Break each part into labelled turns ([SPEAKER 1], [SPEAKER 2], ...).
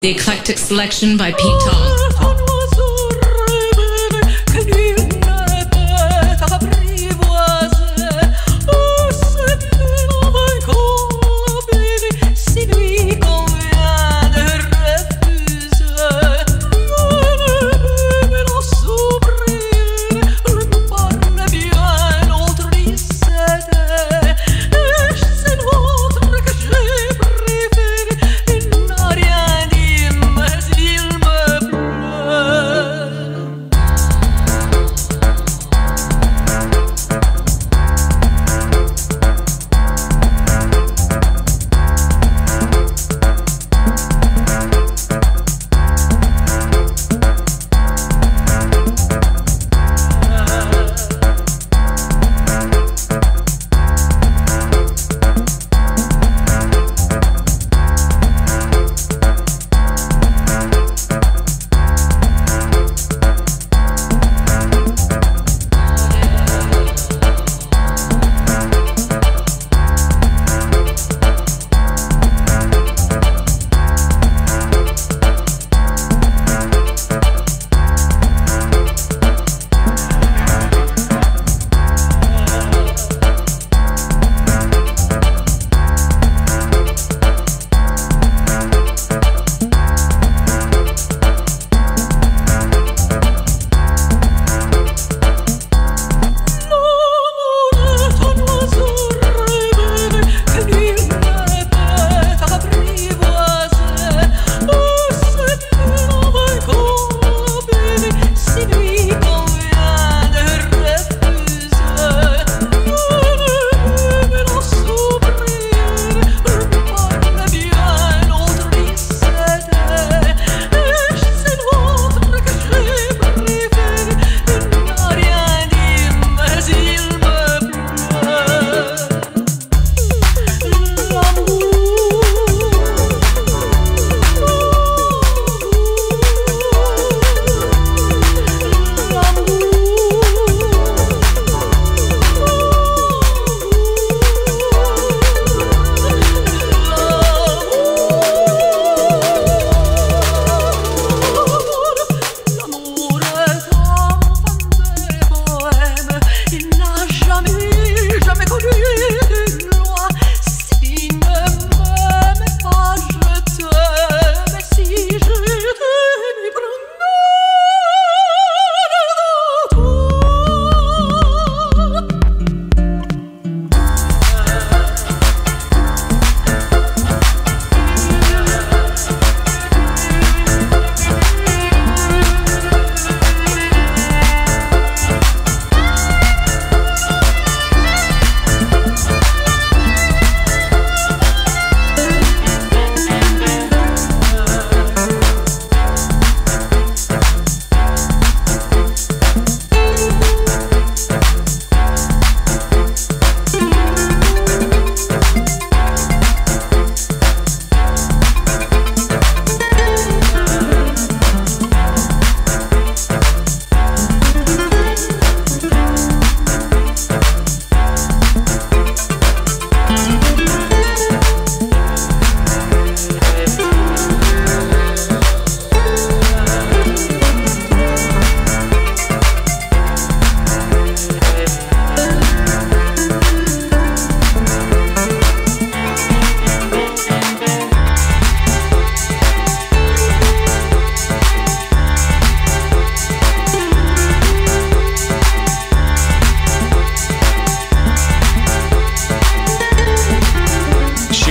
[SPEAKER 1] The Eclectic Selection by Pete Tong.
[SPEAKER 2] Oh.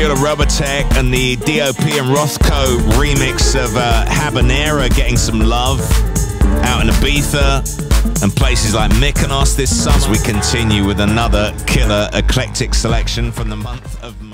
[SPEAKER 2] Robytek and the DOP and Rothko remix of uh, Habanera getting some love out in Ibiza and places like Mykonos this summer. As we continue with another killer eclectic selection from the month of May.